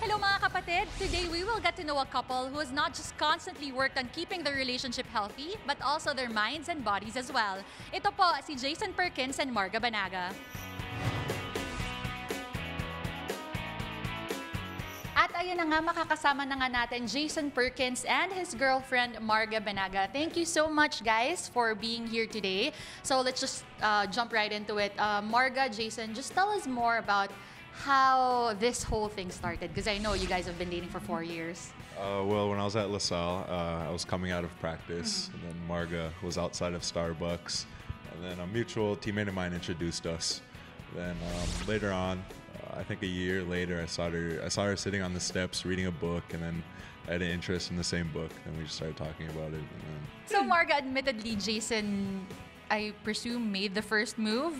Hello mga kapatid! Today we will get to know a couple who has not just constantly worked on keeping their relationship healthy, but also their minds and bodies as well. Ito po si Jason Perkins and Marga Banaga. At ayun na nga, makakasama na nga natin Jason Perkins and his girlfriend Marga Banaga. Thank you so much guys for being here today. So let's just uh, jump right into it. Uh, Marga, Jason, just tell us more about how this whole thing started because I know you guys have been dating for four years. Uh, well, when I was at LaSalle, uh, I was coming out of practice, and then Marga was outside of Starbucks, and then a mutual teammate of mine introduced us. Then um, later on, uh, I think a year later, I saw her. I saw her sitting on the steps reading a book, and then I had an interest in the same book, and we just started talking about it. And then So Marga, admittedly, Jason, I presume, made the first move.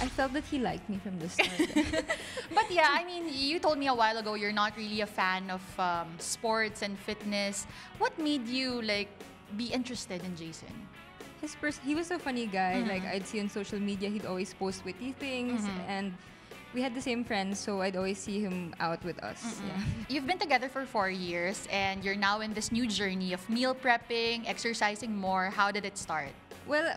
I felt that he liked me from the start. But yeah, I mean, you told me a while ago you're not really a fan of um, sports and fitness. What made you like be interested in Jason? His pers- he was a funny guy. Mm-hmm. Like I'd see on social media, he'd always post witty things, Mm-hmm. and we had the same friends, so I'd always see him out with us. Yeah. You've been together for four years and you're now in this new journey of meal prepping, exercising more. How did it start? Well,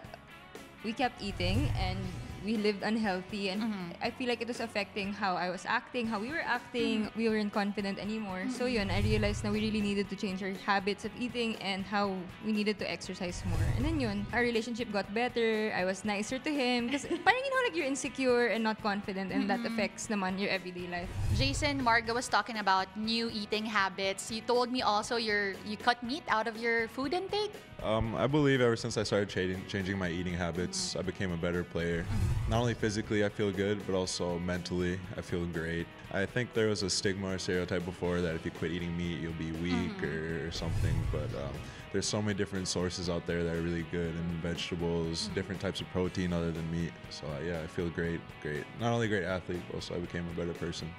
we kept eating and we lived unhealthy, and Mm-hmm. I feel like it was affecting how I was acting, how we were acting. Mm-hmm. We weren't confident anymore. So yun, I realized that we really needed to change our habits of eating and how we needed to exercise more. And then yun, our relationship got better. I was nicer to him because parang you know like you're insecure and not confident, and that Mm-hmm. affects naman your everyday life. Jason, Marga was talking about new eating habits. You told me also you're you cut meat out of your food intake. Um, I believe ever since I started changing, changing my eating habits, I became a better player. Not only physically, I feel good, but also mentally, I feel great. I think there was a stigma or stereotype before that if you quit eating meat, you'll be weak or, or something. But um, there's so many different sources out there that are really good, and vegetables, different types of protein other than meat. So uh, yeah, I feel great, great. Not only a great athlete, but also I became a better person.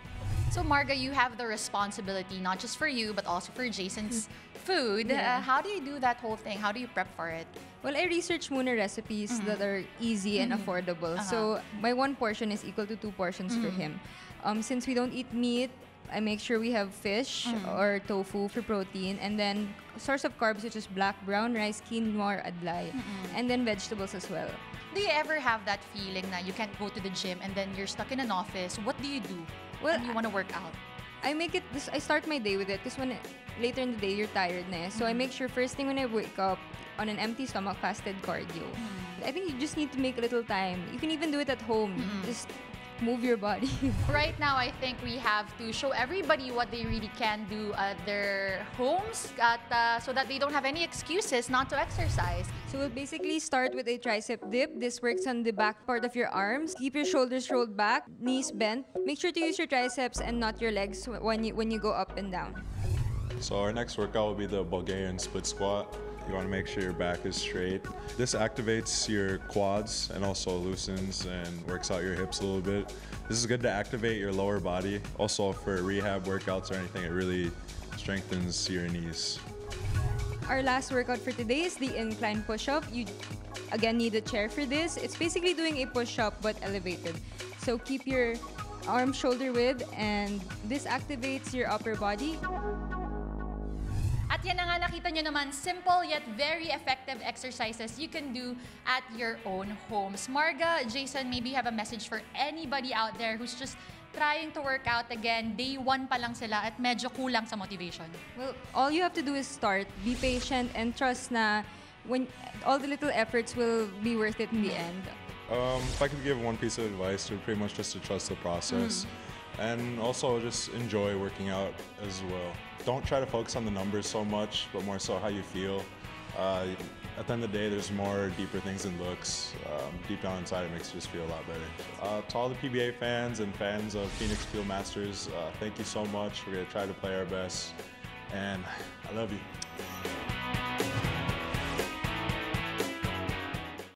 So Marga, you have the responsibility not just for you but also for Jason's food. Yeah. Uh, how do you do that whole thing? How do you prep for it? Well, I research muna recipes mm-hmm. that are easy and mm-hmm. affordable. So uh-huh. my one portion is equal to two portions for mm-hmm. him. Um, since we don't eat meat, I make sure we have fish or tofu for protein, and then source of carbs such as black, brown rice, quinoa, or adlay, and then vegetables as well. Do you ever have that feeling that you can't go to the gym and then you're stuck in an office? What do you do Well, when you want to work out? I make it. This, I start my day with it because when later in the day you're tired na. eh. So I make sure first thing when I wake up on an empty stomach, fasted cardio. I think you just need to make a little time. You can even do it at home. Just move your body. Right now, I think we have to show everybody what they really can do at their homes at, uh, so that they don't have any excuses not to exercise. So we'll basically start with a tricep dip. This works on the back part of your arms. Keep your shoulders rolled back, knees bent. Make sure to use your triceps and not your legs when you when you go up and down. So our next workout will be the Bulgarian split squat. You want to make sure your back is straight. This activates your quads and also loosens and works out your hips a little bit. This is good to activate your lower body. Also for rehab workouts or anything, it really strengthens your knees. Our last workout for today is the incline push-up. You again need a chair for this. It's basically doing a push-up but elevated. So keep your arm shoulder width and this activates your upper body. Yan na nga nakita nyo naman, simple yet very effective exercises you can do at your own homes. Marga, Jason, maybe you have a message for anybody out there who's just trying to work out again. Day one pa lang sila at medyo kulang sa motivation. Well, all you have to do is start, be patient and trust na when all the little efforts will be worth it in the end. Um, if I could give one piece of advice, it would pretty much just to trust the process. And also just enjoy working out as well. Don't try to focus on the numbers so much, but more so how you feel. Uh, at the end of the day, there's more deeper things than looks. Um, deep down inside, it makes you just feel a lot better. Uh, to all the PBA fans and fans of Phoenix Fuel Masters, uh, thank you so much. We're going to try to play our best. And I love you.